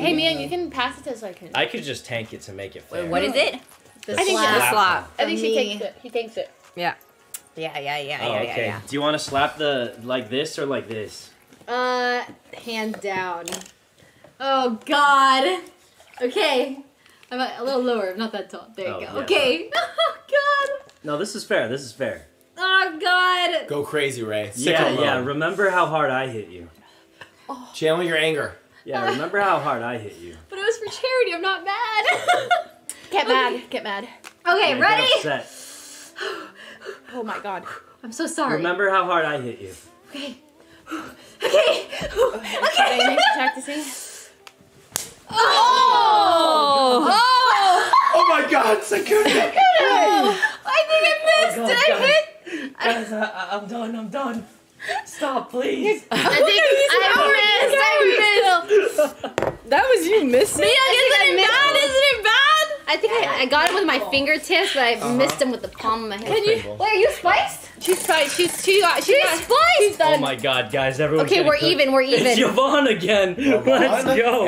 Hey, man, you can pass it to so I can. I could just tank it to make it fair. Wait, what is it? The I think slap. the slap. I think she me. takes it. He takes it. Yeah. Yeah, yeah, yeah, Oh, yeah, okay. yeah, yeah. Do you want to slap the like this or like this? Uh, hands down. Oh God. Okay. I'm a, a little lower, I'm not that tall. There you Oh, go. yeah. Okay. Oh God. No, this is fair. This is fair. Oh God. Go crazy, Rae. yeah, yeah. Remember how hard I hit you. Channel your anger. Yeah, uh, remember how hard I hit you. But it was for charity. I'm not mad. Get mad. Get mad. okay, Yeah, get ready? upset. Oh my god. I'm so sorry. Remember how hard I hit you. Okay. Okay. Okay, next practicing. Oh! oh! Oh! Oh my God, Sykkuno! I think I oh missed. Oh, Did I God. hit? Guys, I, I'm done. I'm done. Stop, please. I think I missed. I missed. That was you missing. Mia, isn't it missed bad? one. Isn't it bad? I think I, I got it with my fingertips, but I uh-huh. missed him with the palm of my hand. Can you- Wait, are you spiced? She's fine. She's she got she She's got. spiced. Oh my god, guys, everyone. Okay, we're even. We're even. It's Yvonne again. Yvonne? Let's go.